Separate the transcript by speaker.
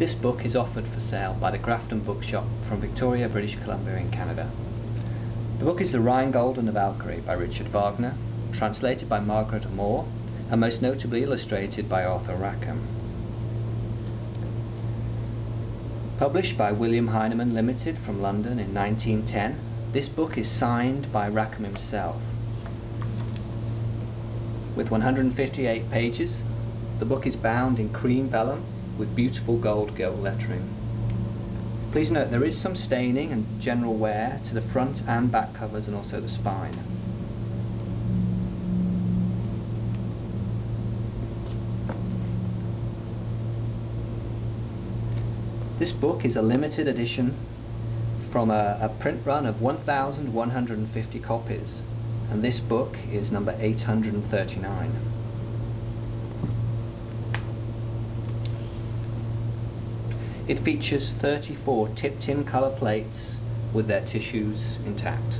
Speaker 1: This book is offered for sale by the Grafton Bookshop from Victoria, British Columbia in Canada. The book is The Rheingold and the Valkyrie by Richard Wagner, translated by Margaret Armour, and most notably illustrated by Arthur Rackham. Published by William Heinemann Limited from London in 1910, this book is signed by Rackham himself. With 158 pages, the book is bound in cream vellum with beautiful gold gilt lettering. Please note there is some staining and general wear to the front and back covers and also the spine. This book is a limited edition from a, a print run of 1,150 copies and this book is number 839. It features 34 tipped in colour plates with their tissues intact.